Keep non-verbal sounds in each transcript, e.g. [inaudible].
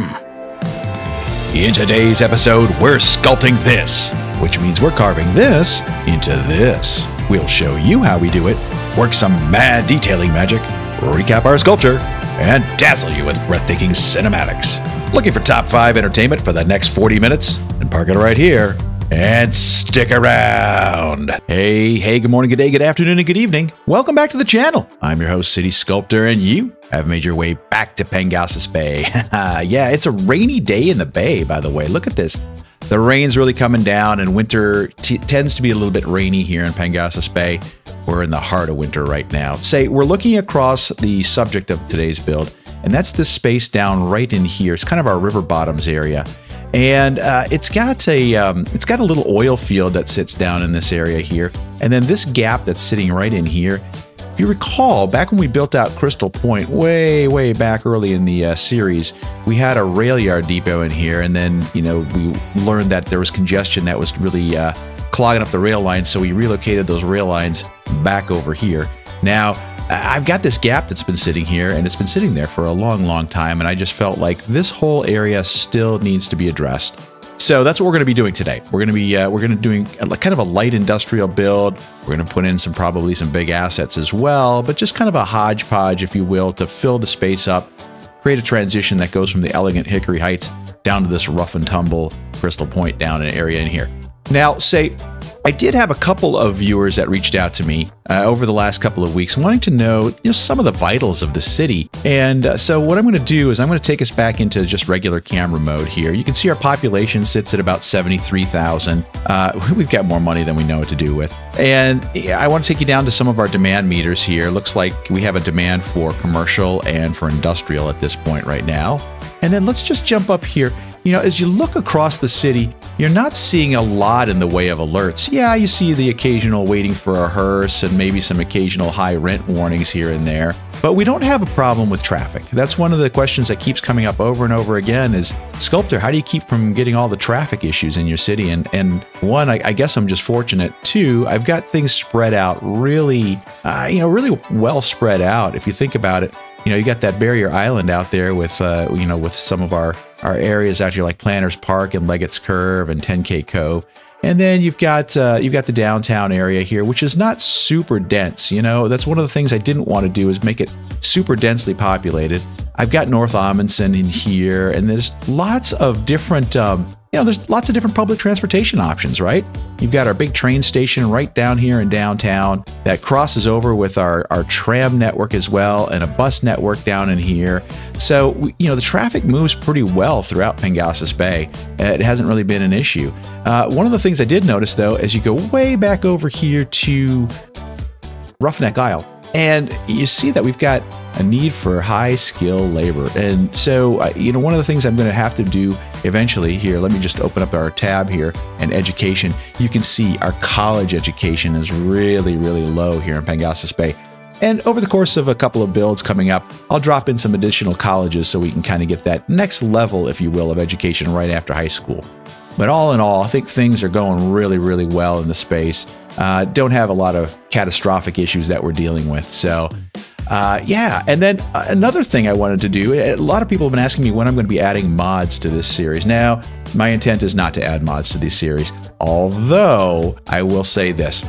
Hmm. In today's episode, we're sculpting this, which means we're carving this into this. We'll show you how we do it, work some mad detailing magic, recap our sculpture, and dazzle you with breathtaking cinematics. Looking for top 5 entertainment for the next 40 minutes? And park it right here and stick around. Hey, hey, good morning, good day, good afternoon, and good evening. Welcome back to the channel. I'm your host, City Sculptor, and you have made your way back to Pengasas Bay. [laughs] yeah, it's a rainy day in the bay, by the way. Look at this. The rain's really coming down, and winter tends to be a little bit rainy here in Pengasas Bay. We're in the heart of winter right now. Say, we're looking across the subject of today's build, and that's this space down right in here. It's kind of our river bottoms area and uh, it's got a um, it's got a little oil field that sits down in this area here, and then this gap that's sitting right in here. If you recall, back when we built out Crystal Pointe, way way back early in the uh, series, we had a rail yard depot in here, and then you know we learned that there was congestion that was really uh, clogging up the rail lines, so we relocated those rail lines back over here. Now I've got this gap that's been sitting here and it's been sitting there for a long, long time. And I just felt like this whole area still needs to be addressed. So that's what we're going to be doing today. We're going to be uh, we're going to doing a, kind of a light industrial build. We're going to put in some probably some big assets as well, but just kind of a hodgepodge, if you will, to fill the space up, create a transition that goes from the elegant Hickory Heights down to this rough and tumble Crystal Pointe down an area in here. Now, say I did have a couple of viewers that reached out to me uh, over the last couple of weeks wanting to know, you know some of the vitals of the city. And uh, so what I'm going to do is I'm going to take us back into just regular camera mode here. You can see our population sits at about 73,000. Uh, [laughs] we've got more money than we know what to do with. And I want to take you down to some of our demand meters here. Looks like we have a demand for commercial and for industrial at this point right now. And then let's just jump up here. You know, as you look across the city, you're not seeing a lot in the way of alerts. Yeah, you see the occasional waiting for a hearse and maybe some occasional high rent warnings here and there. But we don't have a problem with traffic. That's one of the questions that keeps coming up over and over again is sculptor, how do you keep from getting all the traffic issues in your city? And and one, I, I guess I'm just fortunate. Two, I've got things spread out really, uh, you know, really well spread out. If you think about it, you know, you got that barrier island out there with, uh, you know, with some of our our areas out here like Planners Park and Leggett's Curve and 10K Cove. And then you've got uh, you've got the downtown area here, which is not super dense. You know, that's one of the things I didn't want to do is make it super densely populated. I've got North Amundsen in here, and there's lots of different um, you know, there's lots of different public transportation options, right? You've got our big train station right down here in downtown that crosses over with our, our tram network as well and a bus network down in here. So, you know, the traffic moves pretty well throughout Pengasas Bay. It hasn't really been an issue. Uh, one of the things I did notice, though, as you go way back over here to Roughneck Isle, and you see that we've got a need for high skill labor. And so, uh, you know, one of the things I'm going to have to do eventually here, let me just open up our tab here and education. You can see our college education is really, really low here in Pengasas Bay. And over the course of a couple of builds coming up, I'll drop in some additional colleges so we can kind of get that next level, if you will, of education right after high school. But all in all, I think things are going really, really well in the space. Uh, don't have a lot of catastrophic issues that we're dealing with. So uh, yeah, and then uh, another thing I wanted to do, a lot of people have been asking me when I'm going to be adding mods to this series. Now, my intent is not to add mods to this series, although I will say this.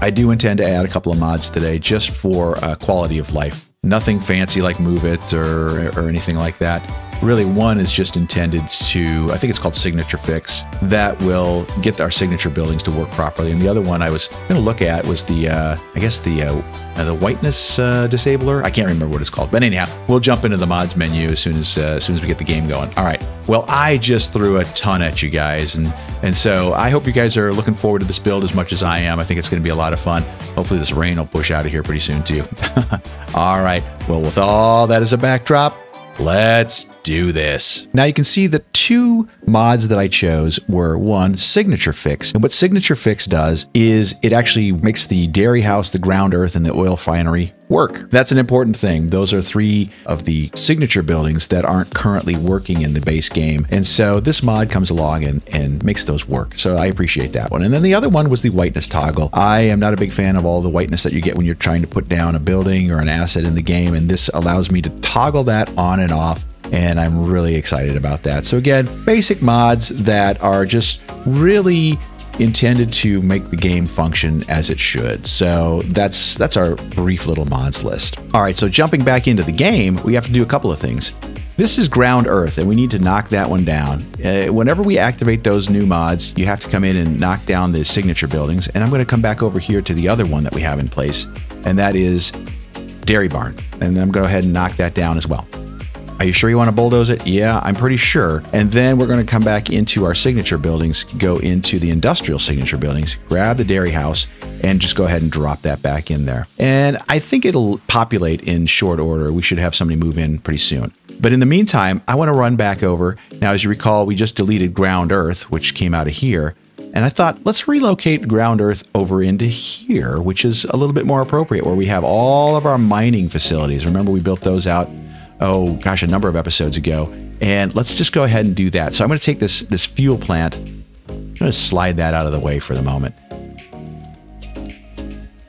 I do intend to add a couple of mods today just for uh, quality of life. Nothing fancy like Move It or, or anything like that. Really, one is just intended to, I think it's called Signature Fix, that will get our signature buildings to work properly. And the other one I was going to look at was the, uh, I guess the uh, uh, the whiteness uh, disabler. I can't remember what it's called, but anyhow, we'll jump into the mods menu as soon as uh, as soon as we get the game going. All right. Well, I just threw a ton at you guys, and and so I hope you guys are looking forward to this build as much as I am. I think it's going to be a lot of fun. Hopefully, this rain will push out of here pretty soon too. [laughs] all right. Well, with all that as a backdrop, let's do this. Now you can see the two mods that I chose were one, Signature Fix. And what Signature Fix does is it actually makes the dairy house, the ground earth, and the oil finery work. That's an important thing. Those are three of the signature buildings that aren't currently working in the base game. And so this mod comes along and, and makes those work. So I appreciate that one. And then the other one was the whiteness toggle. I am not a big fan of all the whiteness that you get when you're trying to put down a building or an asset in the game. And this allows me to toggle that on and off and I'm really excited about that. So again, basic mods that are just really intended to make the game function as it should. So that's that's our brief little mods list. All right, so jumping back into the game, we have to do a couple of things. This is ground earth, and we need to knock that one down. Uh, whenever we activate those new mods, you have to come in and knock down the signature buildings. And I'm going to come back over here to the other one that we have in place, and that is Dairy Barn. And I'm going to go ahead and knock that down as well. Are you sure you want to bulldoze it? Yeah, I'm pretty sure. And then we're going to come back into our signature buildings, go into the industrial signature buildings, grab the dairy house, and just go ahead and drop that back in there. And I think it'll populate in short order. We should have somebody move in pretty soon. But in the meantime, I want to run back over. Now, as you recall, we just deleted ground earth, which came out of here. And I thought, let's relocate ground earth over into here, which is a little bit more appropriate, where we have all of our mining facilities. Remember, we built those out oh gosh, a number of episodes ago. And let's just go ahead and do that. So I'm going to take this, this fuel plant, I'm going to slide that out of the way for the moment.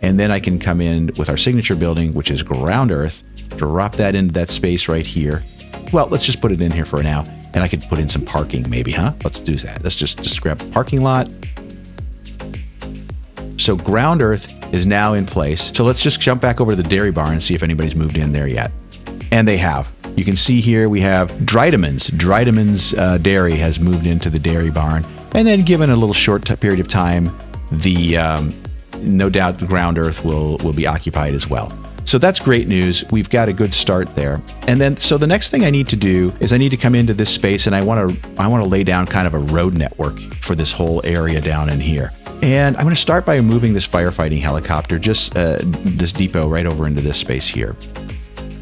And then I can come in with our signature building, which is ground earth, drop that into that space right here. Well, let's just put it in here for now. And I could put in some parking maybe, huh? Let's do that. Let's just, just grab a parking lot. So ground earth is now in place. So let's just jump back over to the dairy barn and see if anybody's moved in there yet. And they have. You can see here we have Drydeman's. Drydeman's uh, Dairy has moved into the dairy barn. And then given a little short period of time, the um, no doubt the ground earth will, will be occupied as well. So that's great news. We've got a good start there. And then so the next thing I need to do is I need to come into this space and I want to I want to lay down kind of a road network for this whole area down in here. And I'm going to start by moving this firefighting helicopter, just uh, this depot right over into this space here.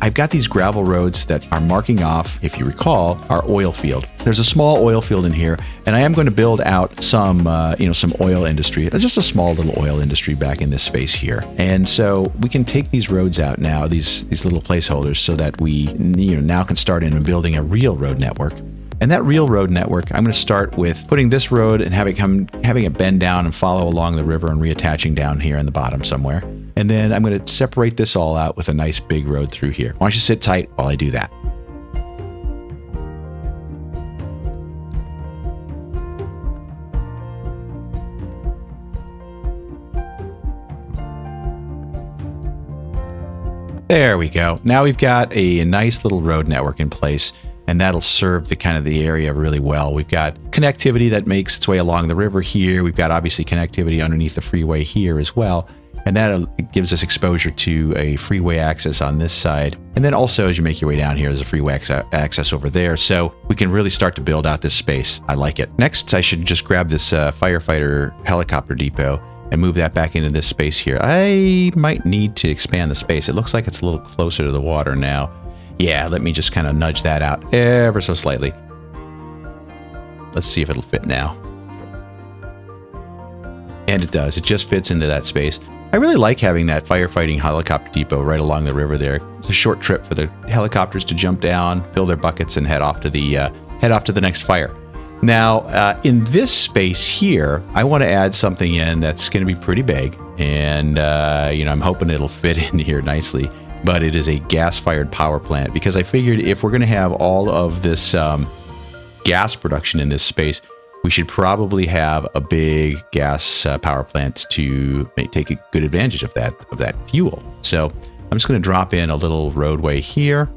I've got these gravel roads that are marking off, if you recall, our oil field. There's a small oil field in here, and I am going to build out some, uh, you know, some oil industry, just a small little oil industry back in this space here. And so we can take these roads out now, these these little placeholders, so that we, you know, now can start in building a real road network. And that real road network, I'm going to start with putting this road and having come having it bend down and follow along the river and reattaching down here in the bottom somewhere. And then I'm going to separate this all out with a nice big road through here. Why don't you sit tight while I do that? There we go. Now we've got a nice little road network in place and that'll serve the kind of the area really well. We've got connectivity that makes its way along the river here. We've got obviously connectivity underneath the freeway here as well. And that gives us exposure to a freeway access on this side. And then also, as you make your way down here, there's a freeway access over there. So we can really start to build out this space. I like it. Next, I should just grab this uh, firefighter helicopter depot and move that back into this space here. I might need to expand the space. It looks like it's a little closer to the water now. Yeah, let me just kind of nudge that out ever so slightly. Let's see if it'll fit now. And it does. It just fits into that space. I really like having that firefighting helicopter depot right along the river there. It's a short trip for the helicopters to jump down, fill their buckets, and head off to the uh, head off to the next fire. Now, uh, in this space here, I want to add something in that's going to be pretty big, and uh, you know, I'm hoping it'll fit [laughs] in here nicely. But it is a gas-fired power plant because I figured if we're going to have all of this um, gas production in this space, we should probably have a big gas uh, power plant to make, take a good advantage of that of that fuel. So I'm just going to drop in a little roadway here.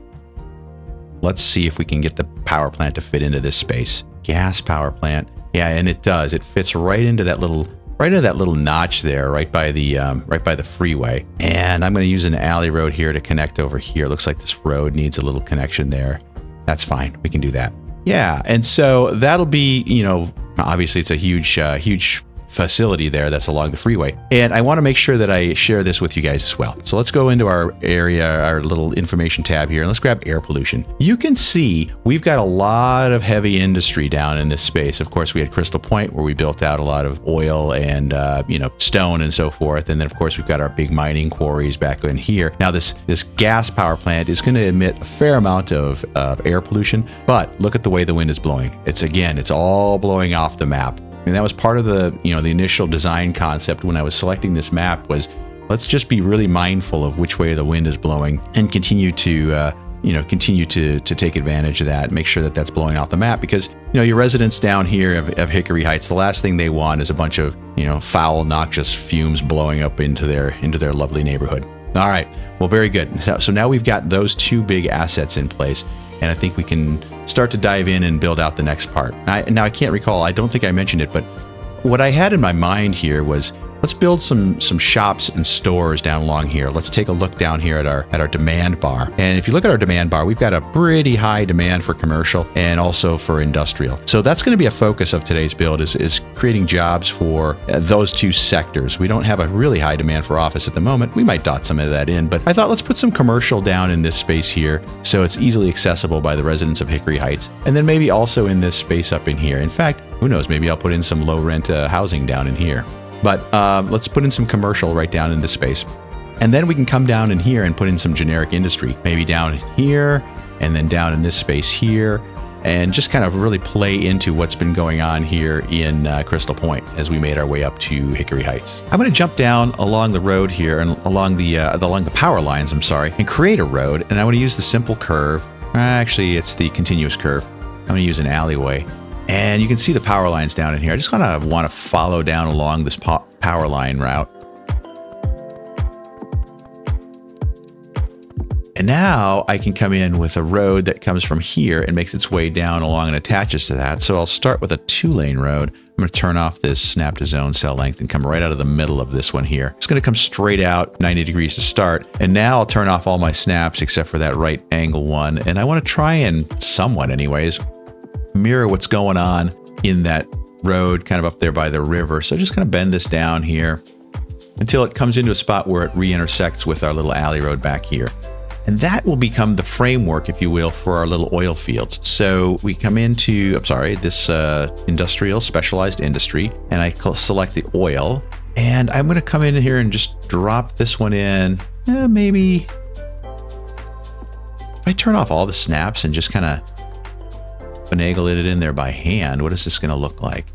Let's see if we can get the power plant to fit into this space. Gas power plant. Yeah, and it does. It fits right into that little right into that little notch there, right by the um, right by the freeway. And I'm going to use an alley road here to connect over here. Looks like this road needs a little connection there. That's fine. We can do that. Yeah, and so that'll be, you know, obviously it's a huge, uh, huge facility there that's along the freeway. And I want to make sure that I share this with you guys as well. So let's go into our area, our little information tab here, and let's grab air pollution. You can see we've got a lot of heavy industry down in this space. Of course, we had Crystal Pointe where we built out a lot of oil and, uh, you know, stone and so forth. And then, of course, we've got our big mining quarries back in here. Now, this, this gas power plant is going to emit a fair amount of, of air pollution, but look at the way the wind is blowing. It's, again, it's all blowing off the map. And that was part of the, you know, the initial design concept when I was selecting this map was let's just be really mindful of which way the wind is blowing and continue to uh, you know, continue to to take advantage of that, make sure that that's blowing off the map because you know your residents down here of, of Hickory Heights, the last thing they want is a bunch of you know foul, noxious fumes blowing up into their into their lovely neighborhood. All right, well, very good. So, so now we've got those two big assets in place, and I think we can start to dive in and build out the next part. I, now I can't recall. I don't think I mentioned it, but what I had in my mind here was Let's build some some shops and stores down along here. Let's take a look down here at our at our demand bar. And if you look at our demand bar, we've got a pretty high demand for commercial and also for industrial. So that's going to be a focus of today's build is, is creating jobs for uh, those two sectors. We don't have a really high demand for office at the moment. We might dot some of that in, but I thought let's put some commercial down in this space here so it's easily accessible by the residents of Hickory Heights. And then maybe also in this space up in here. In fact, who knows, maybe I'll put in some low rent uh, housing down in here. But um, let's put in some commercial right down in this space. And then we can come down in here and put in some generic industry, maybe down here and then down in this space here, and just kind of really play into what's been going on here in uh, Crystal Pointe as we made our way up to Hickory Heights. I'm going to jump down along the road here and along the, uh, along the power lines, I'm sorry, and create a road. And I want to use the simple curve. Actually, it's the continuous curve. I'm going to use an alleyway. And you can see the power lines down in here. I just kind of want to follow down along this power line route. And now I can come in with a road that comes from here and makes its way down along and attaches to that. So I'll start with a two lane road. I'm going to turn off this snap to zone cell length and come right out of the middle of this one here. It's going to come straight out 90 degrees to start. And now I'll turn off all my snaps except for that right angle one. And I want to try and somewhat anyways, mirror what's going on in that road kind of up there by the river. So just kind of bend this down here until it comes into a spot where it re-intersects with our little alley road back here. And that will become the framework, if you will, for our little oil fields. So we come into, I'm sorry, this uh, industrial specialized industry, and I select the oil. And I'm going to come in here and just drop this one in. Eh, maybe if I turn off all the snaps and just kind of finagle it in there by hand, what is this going to look like?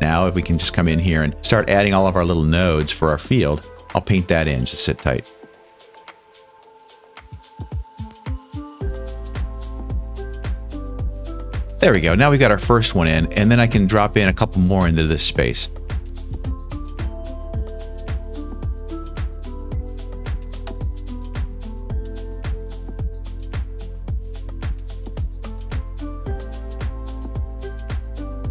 Now, if we can just come in here and start adding all of our little nodes for our field, I'll paint that in, just sit tight. There we go. Now we've got our first one in, and then I can drop in a couple more into this space.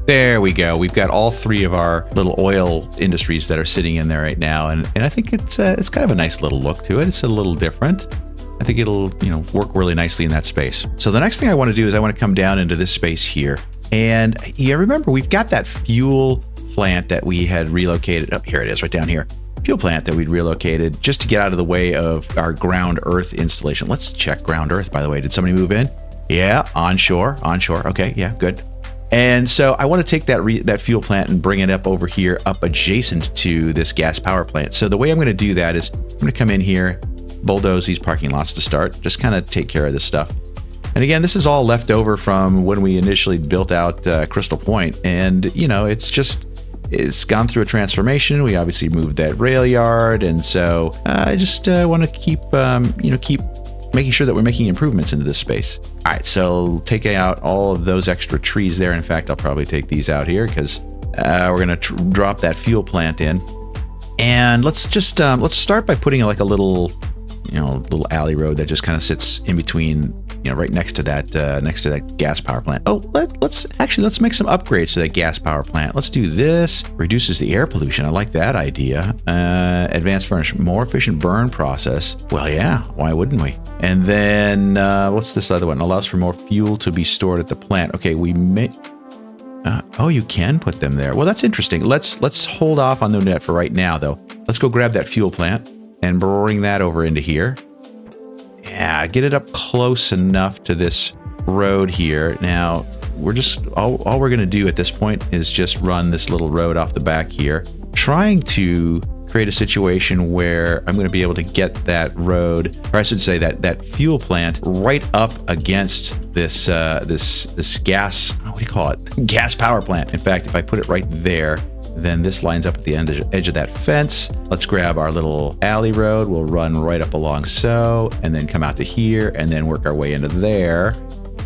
There we go. We've got all three of our little oil industries that are sitting in there right now, and, and I think it's uh, it's kind of a nice little look to it. It's a little different. I think it'll you know work really nicely in that space. So the next thing I want to do is I want to come down into this space here, and yeah, remember we've got that fuel plant that we had relocated. Oh, here it is, right down here. Fuel plant that we'd relocated just to get out of the way of our ground earth installation. Let's check ground earth, by the way. Did somebody move in? Yeah, onshore, onshore. Okay, yeah, good. And so I want to take that that fuel plant and bring it up over here, up adjacent to this gas power plant. So the way I'm going to do that is I'm going to come in here, bulldoze these parking lots to start, just kind of take care of this stuff. And again, this is all left over from when we initially built out uh, Crystal Pointe, and you know, it's just it's gone through a transformation. We obviously moved that rail yard, and so uh, I just uh, want to keep um, you know keep making sure that we're making improvements into this space. All right, so taking out all of those extra trees there. In fact, I'll probably take these out here because uh, we're gonna drop that fuel plant in. And let's just um, let's start by putting like a little, you know, little alley road that just kind of sits in between you know, right next to that uh, next to that gas power plant. Oh, let, let's actually let's make some upgrades to that gas power plant. Let's do this. Reduces the air pollution. I like that idea. Uh, advanced furnish, more efficient burn process. Well, yeah, why wouldn't we? And then uh, what's this other one? Allows for more fuel to be stored at the plant. Okay, we may. Uh, oh, you can put them there. Well, that's interesting. Let's let's hold off on the net for right now, though. Let's go grab that fuel plant and bring that over into here. Yeah, get it up close enough to this road here. Now, we're just, all, all we're going to do at this point is just run this little road off the back here, trying to create a situation where I'm going to be able to get that road, or I should say that that fuel plant right up against this uh, this this gas. What do you call it? [laughs] Gas power plant. In fact, if I put it right there, Then this lines up at the end edge of that fence. Let's grab our little alley road. We'll run right up along so, and then come out to here, and then work our way into there.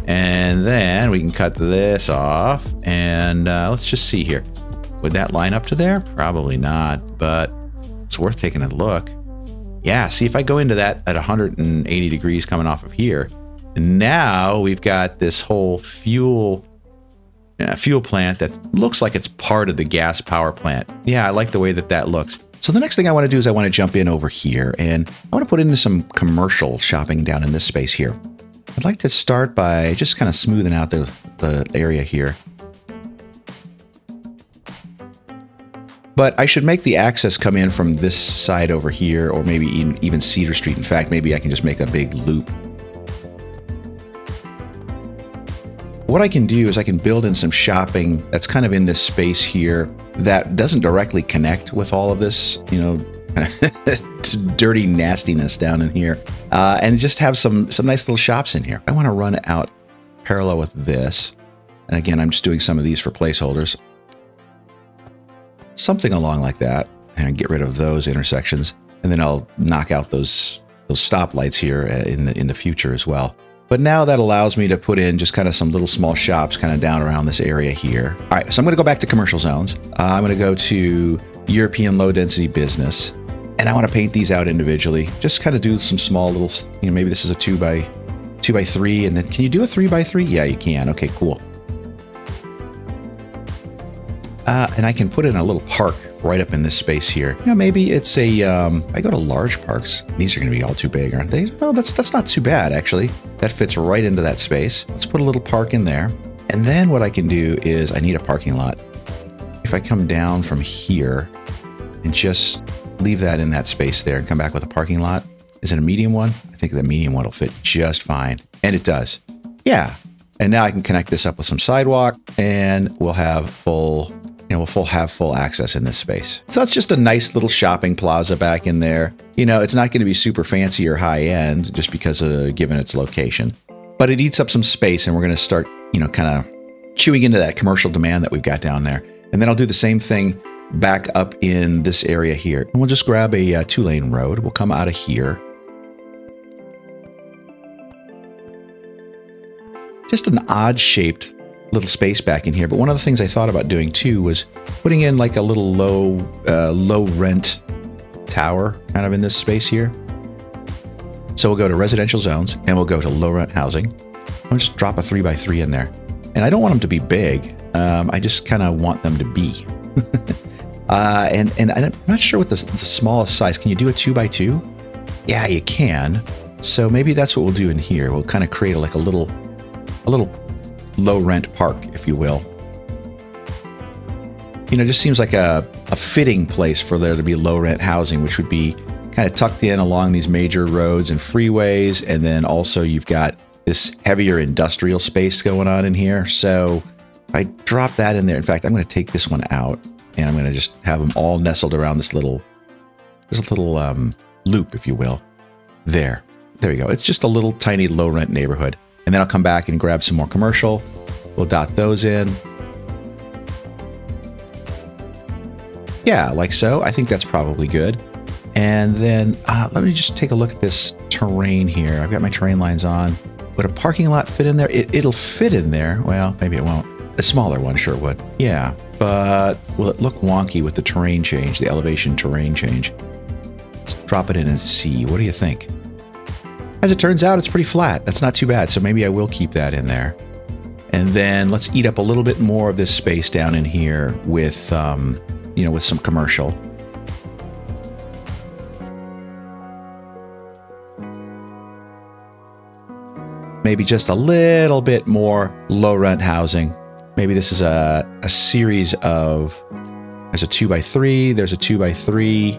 And then we can cut this off. And uh, let's just see here. Would that line up to there? Probably not, but it's worth taking a look. Yeah, see if I go into that at 180 degrees coming off of here. Now we've got this whole fuel uh, fuel plant that looks like it's part of the gas power plant. Yeah, I like the way that that looks. So the next thing I want to do is I want to jump in over here and I want to put into some commercial shopping down in this space here. I'd like to start by just kind of smoothing out the, the area here. But I should make the access come in from this side over here, or maybe even Cedar Street. In fact, maybe I can just make a big loop. What I can do is I can build in some shopping that's kind of in this space here that doesn't directly connect with all of this, you know, [laughs] dirty nastiness down in here, uh, and just have some some nice little shops in here. I want to run out parallel with this, and again, I'm just doing some of these for placeholders something along like that, and get rid of those intersections. And then I'll knock out those those stoplights here uh, in the in the future as well. But now that allows me to put in just kind of some little small shops kind of down around this area here. All right, so I'm going to go back to commercial zones. Uh, I'm going to go to European low density business, and I want to paint these out individually. Just kind of do some small little, you know, maybe this is a two by two by three, and then can you do a three by three? Yeah, you can. Okay, cool. Uh, and I can put in a little park right up in this space here. You know, maybe it's a. Um, I go to large parks. These are going to be all too big, aren't they? Oh, that's that's not too bad actually. That fits right into that space. Let's put a little park in there. And then what I can do is I need a parking lot. If I come down from here and just leave that in that space there and come back with a parking lot, is it a medium one? I think the medium one will fit just fine. And it does. Yeah. And now I can connect this up with some sidewalk and we'll have full you know, we'll full have full access in this space. So that's just a nice little shopping plaza back in there. You know, it's not going to be super fancy or high end just because of given its location, but it eats up some space and we're going to start, you know, kind of chewing into that commercial demand that we've got down there. And then I'll do the same thing back up in this area here. And we'll just grab a uh, two lane road. We'll come out of here. Just an odd shaped little space back in here. But one of the things I thought about doing too was putting in like a little low, uh, low rent tower kind of in this space here. So we'll go to residential zones and we'll go to low rent housing. I'll just drop a three by three in there. And I don't want them to be big. Um, I just kind of want them to be. [laughs] uh, and, and I'm not sure what the, the smallest size. Can you do a two by two? Yeah, you can. So maybe that's what we'll do in here. We'll kind of create like a little, a little low rent park, if you will. You know, it just seems like a, a fitting place for there to be low rent housing, which would be kind of tucked in along these major roads and freeways. And then also you've got this heavier industrial space going on in here. So I drop that in there. In fact, I'm going to take this one out and I'm going to just have them all nestled around this little, this little um, loop, if you will. There. There you go. It's just a little tiny low rent neighborhood. And then I'll come back and grab some more commercial. We'll dot those in. Yeah, like so. I think that's probably good. And then uh, let me just take a look at this terrain here. I've got my terrain lines on. Would a parking lot fit in there? It, it'll fit in there. Well, maybe it won't. A smaller one sure would. Yeah, but will it look wonky with the terrain change, the elevation terrain change? Let's drop it in and see. What do you think? As it turns out, it's pretty flat. That's not too bad, so maybe I will keep that in there. And then let's eat up a little bit more of this space down in here with, um, you know, with some commercial. Maybe just a little bit more low rent housing. Maybe this is a, a series of, there's a two by three, there's a two by three,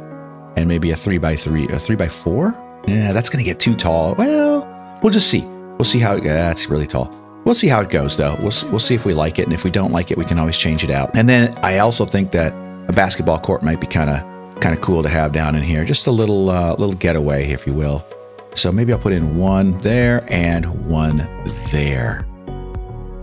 and maybe a three by three, a three by four? Yeah, that's going to get too tall. Well, we'll just see. We'll see how it goes. That's really tall. We'll see how it goes, though. We'll, we'll see if we like it. And if we don't like it, we can always change it out. And then I also think that a basketball court might be kind of kind of cool to have down in here. Just a little uh, little getaway, if you will. So maybe I'll put in one there and one there.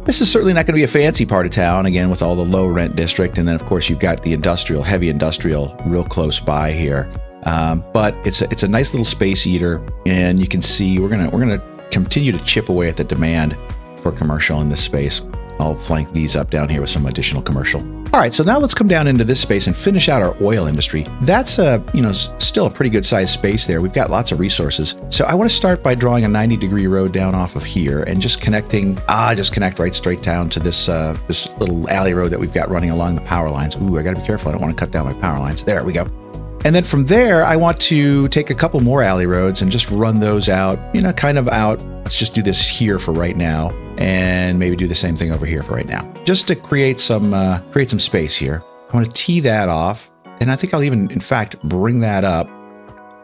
This is certainly not going to be a fancy part of town, again, with all the low rent district. And then, of course, you've got the industrial, heavy industrial, real close by here. Um, but it's a, it's a nice little space eater, and you can see we're gonna we're gonna continue to chip away at the demand for commercial in this space. I'll flank these up down here with some additional commercial. All right, so now let's come down into this space and finish out our oil industry. That's a, you know, still a pretty good sized space there. We've got lots of resources. So I want to start by drawing a 90 degree road down off of here and just connecting, ah, just connect right straight down to this, uh, this little alley road that we've got running along the power lines. Ooh, I gotta be careful. I don't want to cut down my power lines. There we go. And then from there, I want to take a couple more alley roads and just run those out, you know, kind of out. Let's just do this here for right now and maybe do the same thing over here for right now, just to create some, uh, create some space here. I want to tee that off. And I think I'll even, in fact, bring that up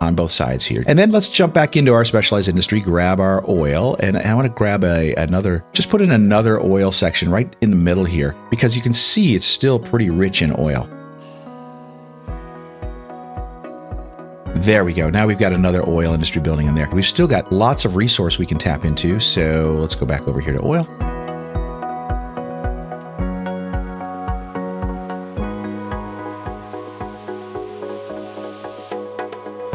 on both sides here. And then let's jump back into our specialized industry, grab our oil, and I want to grab a another, just put in another oil section right in the middle here, because you can see it's still pretty rich in oil. There we go. Now we've got another oil industry building in there. We've still got lots of resource we can tap into. So let's go back over here to oil.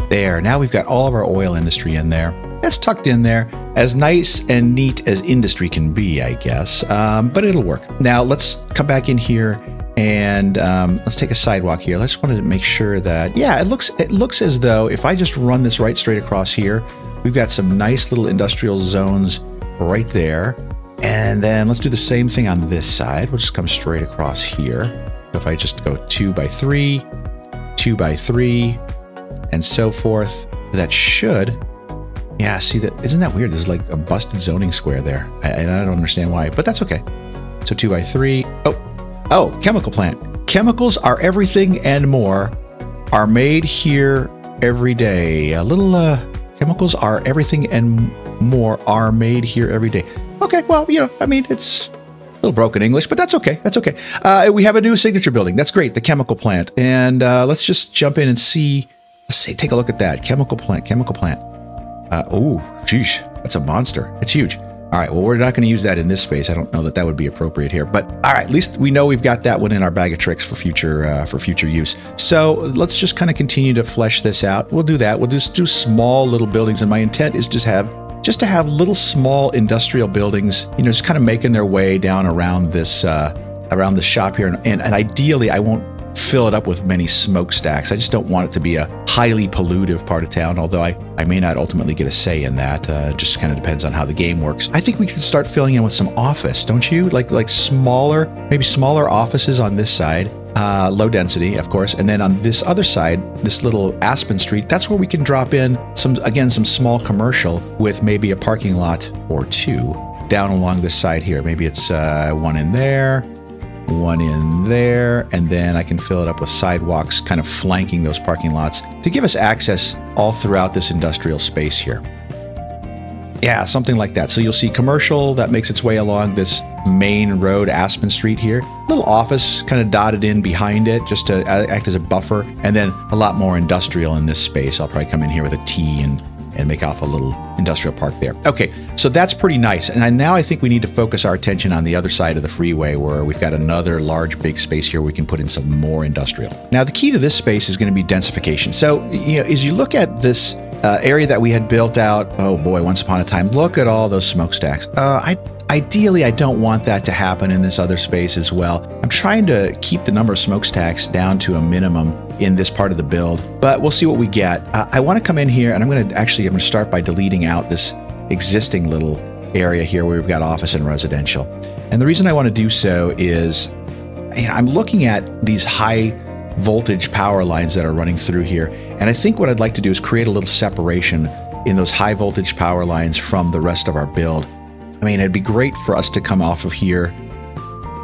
There, now we've got all of our oil industry in there. That's tucked in there, as nice and neat as industry can be, I guess, um, but it'll work. Now let's come back in here and um, let's take a sidewalk here. I just wanted to make sure that, yeah, it looks it looks as though if I just run this right straight across here, we've got some nice little industrial zones right there. And then let's do the same thing on this side. We'll just come straight across here. So if I just go two by three, two by three, and so forth, that should, yeah, see that, isn't that weird? There's like a busted zoning square there. I, I don't understand why, but that's okay. So two by three. Oh, Oh, chemical plant. Chemicals are everything and more are made here every day. A little uh, chemicals are everything and more are made here every day. Okay, well, you know, I mean, it's a little broken English, but that's okay. That's okay. Uh, we have a new signature building. That's great, the chemical plant. And uh, let's just jump in and see. Let's see, take a look at that chemical plant. Chemical plant. Uh, oh, geez, that's a monster. It's huge. All right, well, we're not going to use that in this space. I don't know that that would be appropriate here, but all right, at least we know we've got that one in our bag of tricks for future uh, for future use. So let's just kind of continue to flesh this out. We'll do that. We'll just do small little buildings, and my intent is just have just to have little small industrial buildings, you know, just kind of making their way down around this uh, around the shop here, and, and, and ideally, I won't fill it up with many smokestacks. I just don't want it to be a highly pollutive part of town, although I, I may not ultimately get a say in that. Uh, just kind of depends on how the game works. I think we could start filling in with some office, don't you? Like like smaller, maybe smaller offices on this side. Uh, low density, of course, and then on this other side, this little Aspen Street, that's where we can drop in some, again, some small commercial with maybe a parking lot or two down along this side here. Maybe it's uh, one in there, one in there, and then I can fill it up with sidewalks kind of flanking those parking lots to give us access all throughout this industrial space here. Yeah, something like that. So you'll see commercial that makes its way along this main road, Aspen Street here. Little office kind of dotted in behind it just to act as a buffer. And then a lot more industrial in this space. I'll probably come in here with a T and and make off a little industrial park there. Okay, so that's pretty nice. And I, now I think we need to focus our attention on the other side of the freeway where we've got another large big space here we can put in some more industrial. Now the key to this space is going to be densification. So you know, as you look at this uh, area that we had built out, oh boy, once upon a time, look at all those smokestacks. Uh, I Ideally, I don't want that to happen in this other space as well. I'm trying to keep the number of smokestacks down to a minimum in this part of the build, but we'll see what we get. Uh, I want to come in here and I'm going to actually, I'm going to start by deleting out this existing little area here where we've got office and residential. And the reason I want to do so is you know, I'm looking at these high voltage power lines that are running through here. And I think what I'd like to do is create a little separation in those high voltage power lines from the rest of our build. I mean, it'd be great for us to come off of here,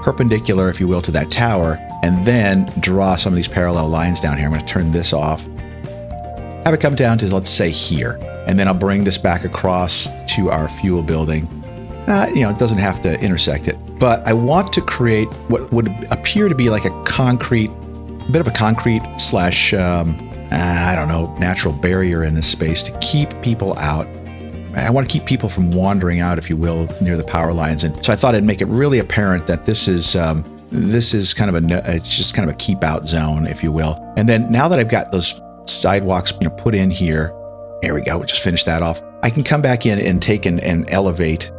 perpendicular, if you will, to that tower, and then draw some of these parallel lines down here. I'm going to turn this off. Have it come down to, let's say, here. And then I'll bring this back across to our fuel building. Uh, you know, it doesn't have to intersect it. But I want to create what would appear to be like a concrete, a bit of a concrete slash, um, I don't know, natural barrier in this space to keep people out I want to keep people from wandering out, if you will, near the power lines. And so I thought I'd make it really apparent that this is um, this is kind of a it's just kind of a keep out zone, if you will. And then now that I've got those sidewalks you know put in here, there we go. We'll just finish that off. I can come back in and take and, and elevate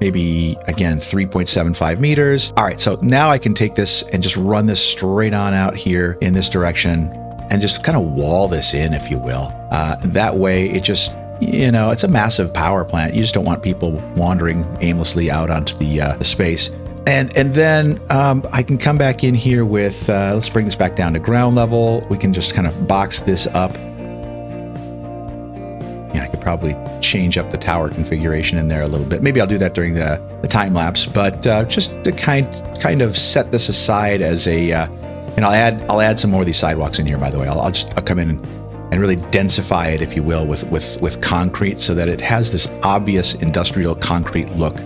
maybe again 3.75 meters. All right, so now I can take this and just run this straight on out here in this direction and just kind of wall this in, if you will. Uh, that way, it just you know it's a massive power plant. You just don't want people wandering aimlessly out onto the, uh, the space. And, and then um, I can come back in here with, uh, let's bring this back down to ground level. We can just kind of box this up yeah, I could probably change up the tower configuration in there a little bit. Maybe I'll do that during the, the time lapse, but uh, just to kind kind of set this aside as a, uh, and I'll add I'll add some more of these sidewalks in here. By the way, I'll, I'll just I'll come in and, really densify it, if you will, with with with concrete, so that it has this obvious industrial concrete look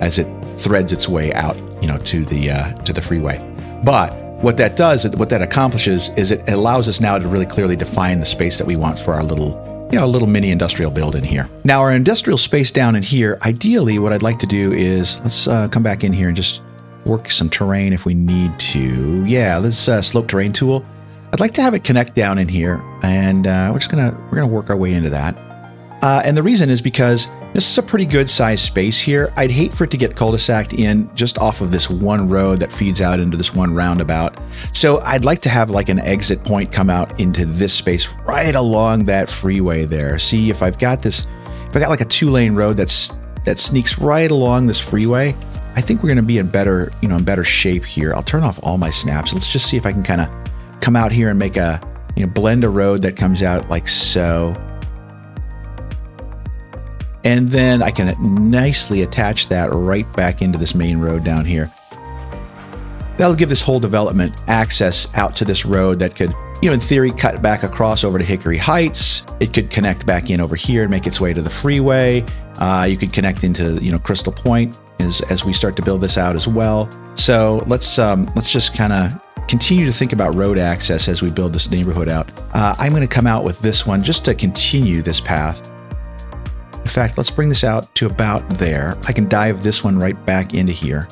as it threads its way out, you know, to the uh, to the freeway. But what that does, what that accomplishes, is it allows us now to really clearly define the space that we want for our little you know, little mini industrial build in here. Now our industrial space down in here, ideally what I'd like to do is, let's uh, come back in here and just work some terrain if we need to. Yeah, this uh, slope terrain tool. I'd like to have it connect down in here and uh, we're just gonna, we're gonna work our way into that. Uh, and the reason is because this is a pretty good sized space here. I'd hate for it to get cul-de-saced in just off of this one road that feeds out into this one roundabout. So I'd like to have like an exit point come out into this space right along that freeway there. See if I've got this, if I got like a two lane road that's that sneaks right along this freeway, I think we're going to be in better, you know, in better shape here. I'll turn off all my snaps. Let's just see if I can kind of come out here and make a, you know, blend a road that comes out like so. And then I can nicely attach that right back into this main road down here. That'll give this whole development access out to this road that could, you know, in theory, cut back across over to Hickory Heights. It could connect back in over here and make its way to the freeway. Uh, you could connect into, you know, Crystal Pointe as, as we start to build this out as well. So let's um, let's just kind of continue to think about road access as we build this neighborhood out. Uh, I'm going to come out with this one just to continue this path. In fact, let's bring this out to about there. I can dive this one right back into here.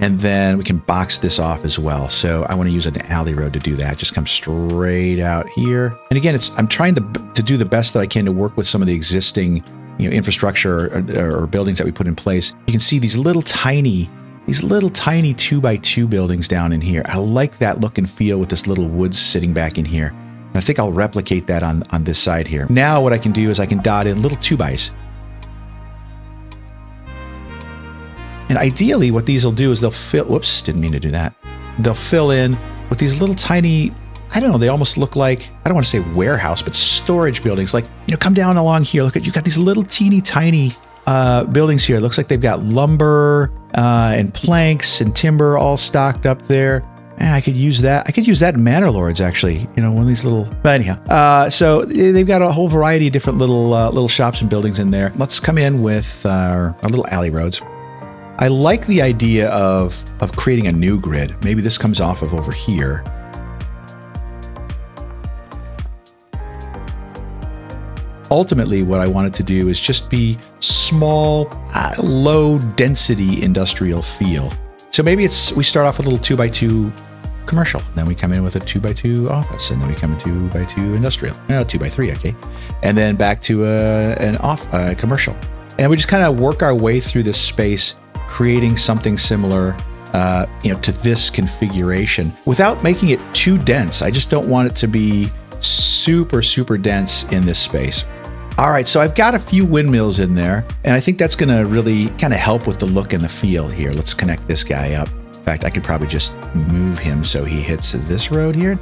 And then we can box this off as well. So I want to use an alley road to do that. Just come straight out here. And again, it's I'm trying to, to do the best that I can to work with some of the existing you know, infrastructure or, or buildings that we put in place. You can see these little tiny these little tiny two by two buildings down in here. I like that look and feel with this little woods sitting back in here. I think I'll replicate that on, on this side here. Now what I can do is I can dot in little two bys. And ideally, what these will do is they'll fill, whoops, didn't mean to do that. They'll fill in with these little tiny, I don't know, they almost look like, I don't want to say warehouse, but storage buildings. Like, you know, come down along here. Look at, you got these little teeny tiny uh, buildings here. It looks like they've got lumber uh, and planks and timber all stocked up there. Eh, I could use that. I could use that in Manor Lords, actually. You know, one of these little. But anyhow, uh, so they've got a whole variety of different little uh, little shops and buildings in there. Let's come in with our, our little alley roads. I like the idea of, of creating a new grid. Maybe this comes off of over here. Ultimately, what I wanted to do is just be small, uh, low density industrial feel. So maybe it's we start off with a little two by two commercial, then we come in with a two by two office, and then we come in two by two industrial, uh, two by three, okay, and then back to a, uh, an off uh, commercial, and we just kind of work our way through this space creating something similar uh, you know, to this configuration without making it too dense. I just don't want it to be super, super dense in this space. All right, so I've got a few windmills in there, and I think that's going to really kind of help with the look and the feel here. Let's connect this guy up. In fact, I could probably just move him so he hits this road here.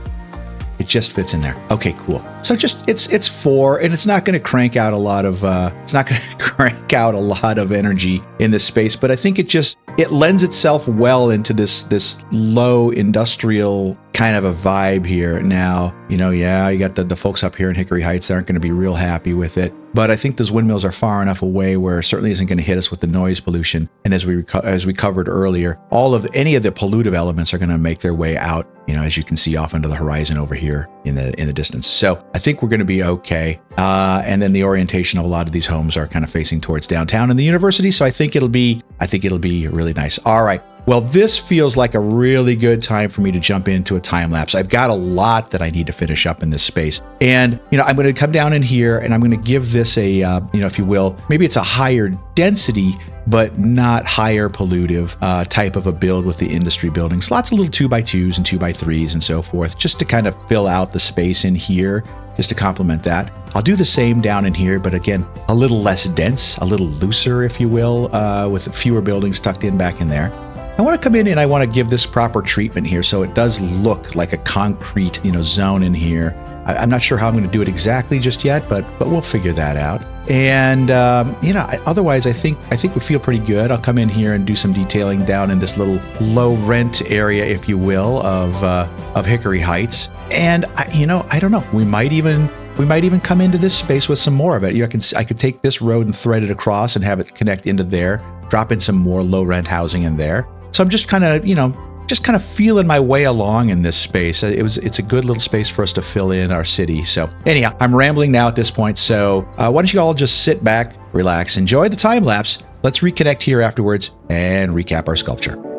It just fits in there. Okay, cool. So just it's it's four, and it's not going to crank out a lot of uh, it's not [laughs] going to crank out a lot of energy in this space, but I think it just it lends itself well into this this low industrial kind of a vibe here. Now, you know, yeah, you got the, the folks up here in Hickory Heights that aren't going to be real happy with it. But I think those windmills are far enough away where it certainly isn't going to hit us with the noise pollution. And as we as we covered earlier, all of any of the pollutive elements are going to make their way out you know, as you can see off into the horizon over here in the in the distance. So I think we're going to be okay. Uh, and then the orientation of a lot of these homes are kind of facing towards downtown and the university. So I think it'll be I think it'll be really nice. All right. Well, this feels like a really good time for me to jump into a time lapse. I've got a lot that I need to finish up in this space. And, you know, I'm going to come down in here and I'm going to give this a, uh, you know, if you will, maybe it's a higher density, but not higher pollutive uh, type of a build with the industry buildings. Lots of little two by twos and two by threes and so forth, just to kind of fill out the space in here, just to complement that. I'll do the same down in here, but again, a little less dense, a little looser, if you will, uh, with fewer buildings tucked in back in there. I want to come in and I want to give this proper treatment here so it does look like a concrete, you know, zone in here. I, am not sure how I'm going to do it exactly just yet, but but we'll figure that out. And um, you know, I, otherwise, I think I think we feel pretty good. I'll come in here and do some detailing down in this little low rent area, if you will, of uh, of Hickory Heights. And I, you know, I don't know. We might even we might even come into this space with some more of it. You know, I can I could take this road and thread it across and have it connect into there. Drop in some more low rent housing in there. So I'm just kind of, you know, just kind of feeling my way along in this space. It was it's a good little space for us to fill in our city. So anyhow, I'm rambling now at this point. So uh, why don't you all just sit back, relax, enjoy the time lapse. Let's reconnect here afterwards and recap our sculpture.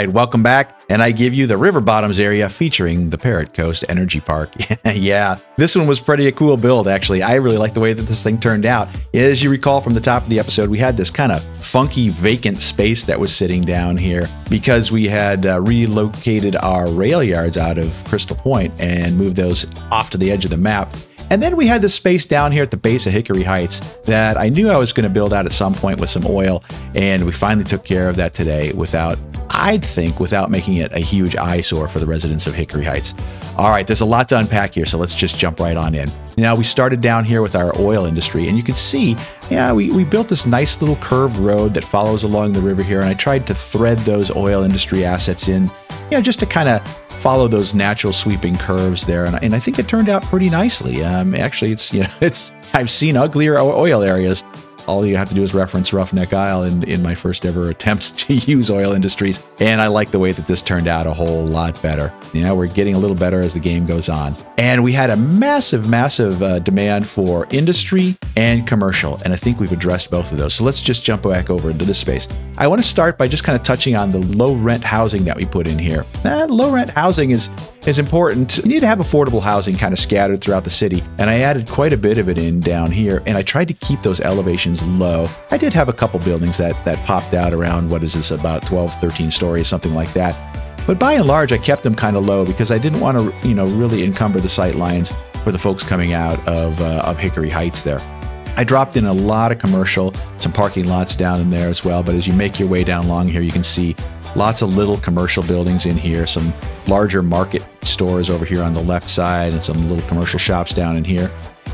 Right, welcome back. And I give you the River Bottoms area featuring the Parrot Coast Energy Park. [laughs] yeah, this one was pretty a cool build, actually. I really like the way that this thing turned out. As you recall from the top of the episode, we had this kind of funky vacant space that was sitting down here because we had uh, relocated our rail yards out of Crystal Pointe and moved those off to the edge of the map. And then we had this space down here at the base of Hickory Heights that I knew I was going to build out at some point with some oil. And we finally took care of that today without, I'd think, without making it a huge eyesore for the residents of Hickory Heights. All right, there's a lot to unpack here, so let's just jump right on in. Now, we started down here with our oil industry, and you can see, yeah, we, we built this nice little curved road that follows along the river here, and I tried to thread those oil industry assets in, you know, just to kind of follow those natural sweeping curves there, and, and I think it turned out pretty nicely. Um, actually, it's you know, [laughs] it's I've seen uglier oil areas all you have to do is reference Roughneck Isle in, in my first ever attempt [laughs] to use oil industries. And I like the way that this turned out a whole lot better. You know, we're getting a little better as the game goes on. And we had a massive, massive uh, demand for industry and commercial. And I think we've addressed both of those. So let's just jump back over into this space. I want to start by just kind of touching on the low rent housing that we put in here. Low rent housing is, is important. You need to have affordable housing kind of scattered throughout the city. And I added quite a bit of it in down here. And I tried to keep those elevations low. I did have a couple buildings that, that popped out around, what is this, about 12, 13 stories, something like that. But by and large, I kept them kind of low because I didn't want to, you know, really encumber the sight lines for the folks coming out of, uh, of Hickory Heights there. I dropped in a lot of commercial, some parking lots down in there as well. But as you make your way down along here, you can see lots of little commercial buildings in here, some larger market stores over here on the left side, and some little commercial shops down in here.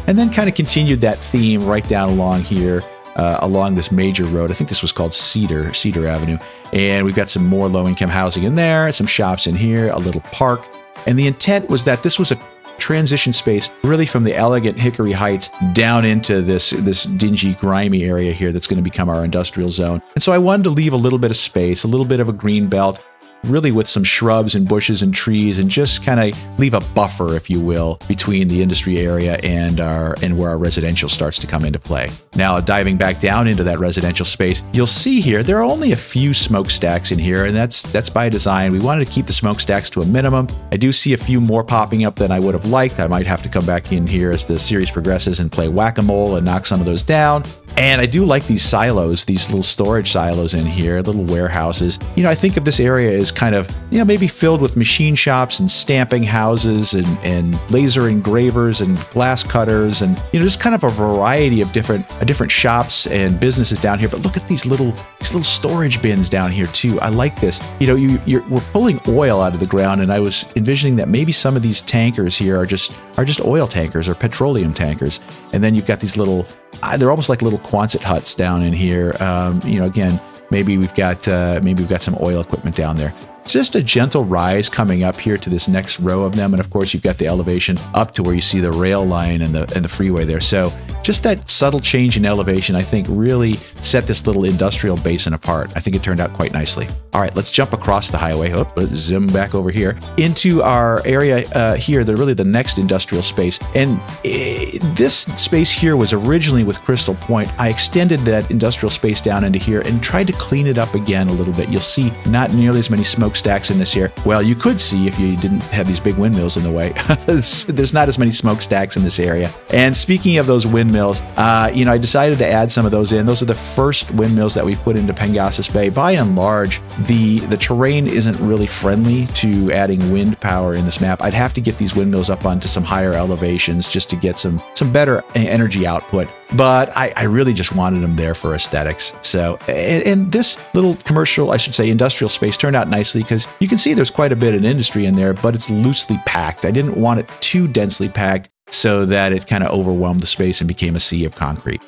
And then kind of continued that theme right down along here uh, along this major road. I think this was called Cedar, Cedar Avenue. And we've got some more low income housing in there, some shops in here, a little park. And the intent was that this was a transition space really from the elegant Hickory Heights down into this this dingy grimy area here that's going to become our industrial zone. And so I wanted to leave a little bit of space, a little bit of a green belt really with some shrubs and bushes and trees and just kind of leave a buffer, if you will, between the industry area and our and where our residential starts to come into play. Now, diving back down into that residential space, you'll see here there are only a few smokestacks in here, and that's that's by design. We wanted to keep the smokestacks to a minimum. I do see a few more popping up than I would have liked. I might have to come back in here as the series progresses and play whack-a-mole and knock some of those down. And I do like these silos, these little storage silos in here, little warehouses. You know, I think of this area as kind of, you know, maybe filled with machine shops and stamping houses and, and laser engravers and glass cutters and, you know, just kind of a variety of different uh, different shops and businesses down here. But look at these little these little storage bins down here too. I like this. You know, you you're, we're pulling oil out of the ground and I was envisioning that maybe some of these tankers here are just are just oil tankers or petroleum tankers. And then you've got these little they're almost like little Quonset huts down in here. Um, you know, again, maybe we've got uh, maybe we've got some oil equipment down there just a gentle rise coming up here to this next row of them. And of course, you've got the elevation up to where you see the rail line and the, and the freeway there. So just that subtle change in elevation, I think, really set this little industrial basin apart. I think it turned out quite nicely. All right, let's jump across the highway. Oh, let's zoom back over here into our area uh, here, the really the next industrial space. And uh, this space here was originally with Crystal Pointe. I extended that industrial space down into here and tried to clean it up again a little bit. You'll see not nearly as many smoke smokestacks in this here. Well, you could see if you didn't have these big windmills in the way. [laughs] There's not as many smokestacks in this area. And speaking of those windmills, uh, you know, I decided to add some of those in. Those are the first windmills that we've put into Pengasas Bay. By and large, the the terrain isn't really friendly to adding wind power in this map. I'd have to get these windmills up onto some higher elevations just to get some some better energy output but I, I, really just wanted them there for aesthetics. So, and, and, this little commercial, I should say, industrial space turned out nicely because you can see there's quite a bit of industry in there, but it's loosely packed. I didn't want it too densely packed so that it kind of overwhelmed the space and became a sea of concrete.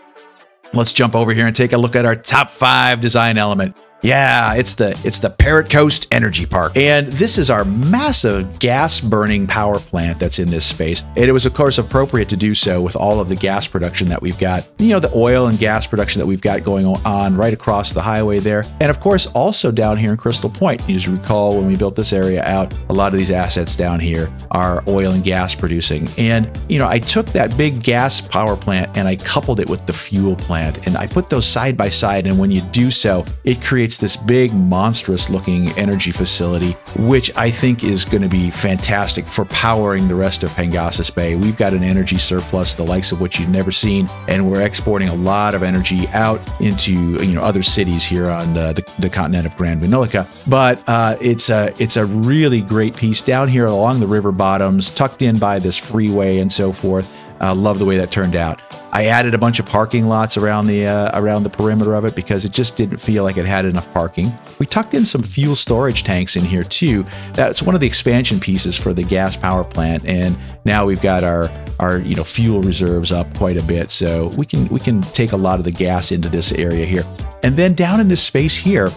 Let's jump over here and take a look at our top five design element. Yeah, it's the it's the Parrot Coast Energy Park. And this is our massive gas burning power plant that's in this space. And it was of course appropriate to do so with all of the gas production that we've got. You know, the oil and gas production that we've got going on right across the highway there. And of course also down here in Crystal Pointe. You just recall when we built this area out, a lot of these assets down here are oil and gas producing. And you know, I took that big gas power plant and I coupled it with the fuel plant and I put those side by side and when you do so, it creates creates this big, monstrous looking energy facility, which I think is going to be fantastic for powering the rest of Pengasas Bay. We've got an energy surplus, the likes of which you've never seen, and we're exporting a lot of energy out into you know other cities here on the, the, the continent of Grand Vanilica. But uh, it's a it's a really great piece down here along the river bottoms, tucked in by this freeway and so forth. Uh, love the way that turned out. I added a bunch of parking lots around the uh, around the perimeter of it because it just didn't feel like it had enough parking. We tucked in some fuel storage tanks in here too. That's one of the expansion pieces for the gas power plant, and now we've got our our you know fuel reserves up quite a bit, so we can we can take a lot of the gas into this area here. And then down in this space here,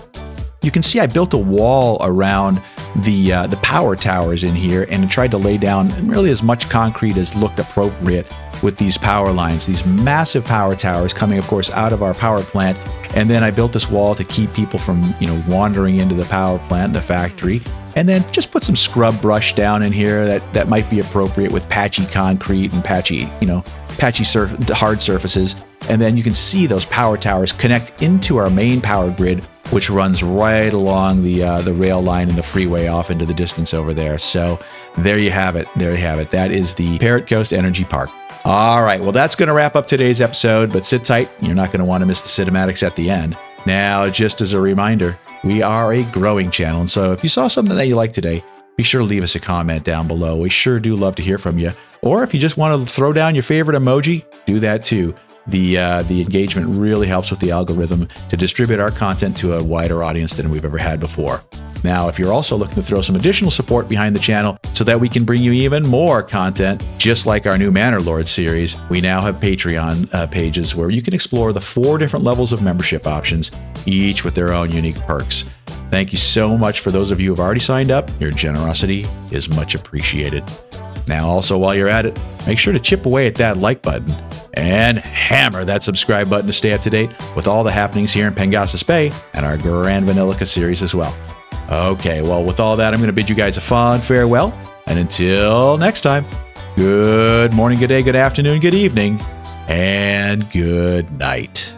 you can see I built a wall around the uh, the power towers in here and tried to lay down really as much concrete as looked appropriate with these power lines, these massive power towers coming, of course, out of our power plant. And then I built this wall to keep people from, you know, wandering into the power plant, and the factory. And then just put some scrub brush down in here that, that might be appropriate with patchy concrete and patchy, you know, patchy surf hard surfaces. And then you can see those power towers connect into our main power grid which runs right along the uh, the rail line and the freeway off into the distance over there. So there you have it. There you have it. That is the Parrot Coast Energy Park. All right, well, that's going to wrap up today's episode, but sit tight. You're not going to want to miss the cinematics at the end. Now, just as a reminder, we are a growing channel, and so if you saw something that you liked today, be sure to leave us a comment down below. We sure do love to hear from you. Or if you just want to throw down your favorite emoji, do that too the uh, the engagement really helps with the algorithm to distribute our content to a wider audience than we've ever had before. Now, if you're also looking to throw some additional support behind the channel so that we can bring you even more content, just like our new Manor Lord series, we now have Patreon uh, pages where you can explore the four different levels of membership options, each with their own unique perks. Thank you so much for those of you who have already signed up. Your generosity is much appreciated. Now, also, while you're at it, make sure to chip away at that like button and hammer that subscribe button to stay up to date with all the happenings here in Pengasas Bay and our Grand Vanilica series as well. Okay, well, with all that, I'm going to bid you guys a fond farewell. And until next time, good morning, good day, good afternoon, good evening, and good night.